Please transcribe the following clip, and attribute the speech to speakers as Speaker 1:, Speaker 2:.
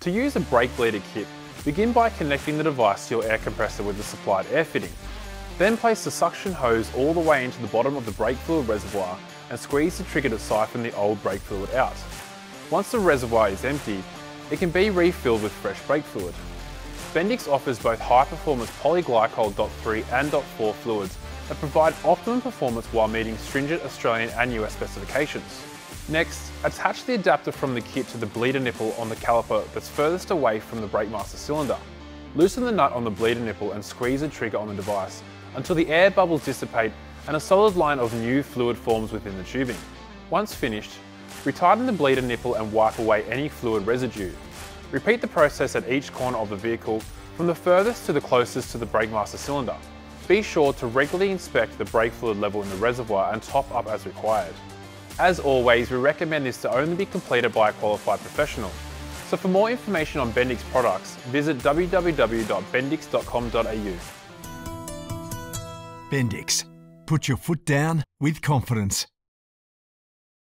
Speaker 1: To use a brake bleeder kit, begin by connecting the device to your air compressor with the supplied air fitting. Then place the suction hose all the way into the bottom of the brake fluid reservoir and squeeze the trigger to siphon the old brake fluid out. Once the reservoir is empty, it can be refilled with fresh brake fluid. Bendix offers both high-performance polyglycol DOT3 and DOT4 fluids that provide optimum performance while meeting stringent Australian and US specifications. Next, attach the adapter from the kit to the bleeder nipple on the caliper that's furthest away from the brake master cylinder. Loosen the nut on the bleeder nipple and squeeze the trigger on the device until the air bubbles dissipate and a solid line of new fluid forms within the tubing. Once finished, retighten the bleeder nipple and wipe away any fluid residue. Repeat the process at each corner of the vehicle from the furthest to the closest to the brake master cylinder. Be sure to regularly inspect the brake fluid level in the reservoir and top up as required. As always, we recommend this to only be completed by a qualified professional. So for more information on Bendix products, visit www.bendix.com.au.
Speaker 2: Bendix. Put your foot down with confidence.